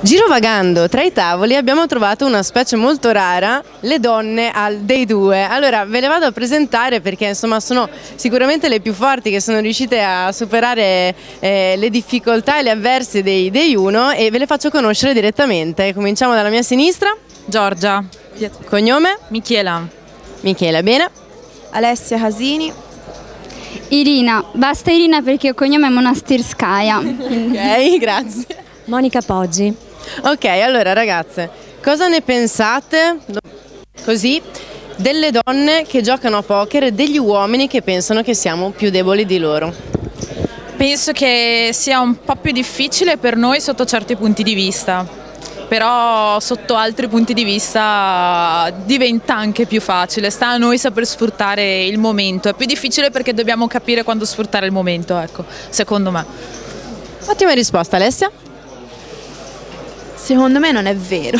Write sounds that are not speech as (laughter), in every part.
Girovagando tra i tavoli abbiamo trovato una specie molto rara, le donne al dei due. Allora ve le vado a presentare perché insomma sono sicuramente le più forti che sono riuscite a superare eh, le difficoltà e le avverse dei, dei uno e ve le faccio conoscere direttamente. Cominciamo dalla mia sinistra. Giorgia. Cognome? Michela. Michela, bene. Alessia Casini. Irina, basta Irina perché il cognome è Monastirskaya. Ok, (laughs) grazie. Monica Poggi. Ok, allora ragazze, cosa ne pensate così delle donne che giocano a poker e degli uomini che pensano che siamo più deboli di loro? Penso che sia un po' più difficile per noi sotto certi punti di vista, però sotto altri punti di vista diventa anche più facile, sta a noi saper sfruttare il momento, è più difficile perché dobbiamo capire quando sfruttare il momento, ecco, secondo me. Ottima risposta Alessia. Secondo me non è vero.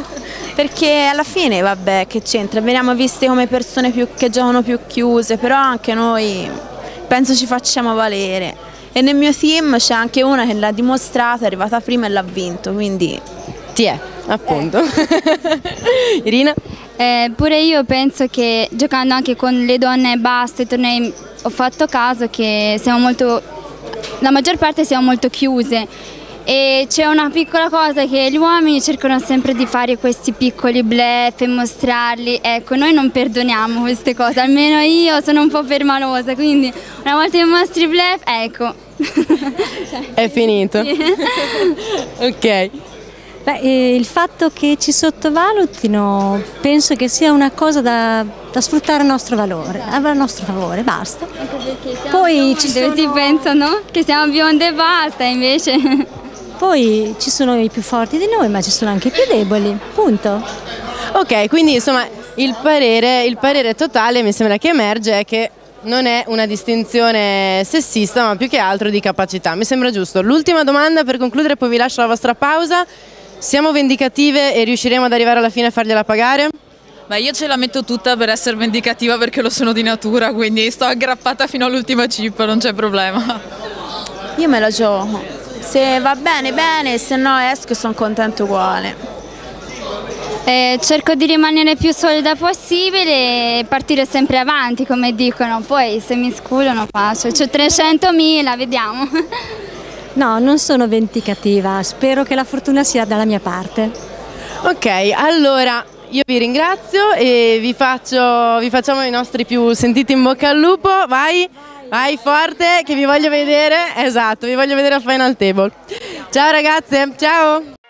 (laughs) Perché alla fine, vabbè, che c'entra? Veniamo viste come persone più, che giocano più chiuse, però anche noi penso ci facciamo valere. E nel mio team c'è anche una che l'ha dimostrato, è arrivata prima e l'ha vinto, quindi... Ti è, appunto. (laughs) Irina? Eh, pure io penso che giocando anche con le donne e basta, i tornei, ho fatto caso che siamo molto, la maggior parte siamo molto chiuse e c'è una piccola cosa che gli uomini cercano sempre di fare questi piccoli bluff e mostrarli, ecco noi non perdoniamo queste cose, almeno io sono un po' permalosa, quindi una volta che mostri bluff, ecco. (laughs) È finito. (laughs) ok. Beh, eh, il fatto che ci sottovalutino penso che sia una cosa da, da sfruttare a nostro valore, a nostro favore, basta. Poi ci sono... si pensano che siamo bionde e basta, invece... Poi ci sono i più forti di noi, ma ci sono anche i più deboli, punto. Ok, quindi insomma il parere, il parere totale mi sembra che emerge è che non è una distinzione sessista, ma più che altro di capacità. Mi sembra giusto. L'ultima domanda per concludere, poi vi lascio la vostra pausa. Siamo vendicative e riusciremo ad arrivare alla fine a fargliela pagare? Beh, io ce la metto tutta per essere vendicativa perché lo sono di natura, quindi sto aggrappata fino all'ultima chip, non c'è problema. Io me la gioco. Se va bene, bene, se no esco e sono contento uguale. Eh, cerco di rimanere più solida possibile e partire sempre avanti, come dicono. Poi se mi sculano faccio. C'ho 300.000, vediamo. (laughs) No, non sono vendicativa, spero che la fortuna sia dalla mia parte. Ok, allora io vi ringrazio e vi, faccio, vi facciamo i nostri più sentiti in bocca al lupo. Vai, vai forte che vi voglio vedere. Esatto, vi voglio vedere al final table. Ciao ragazze, ciao!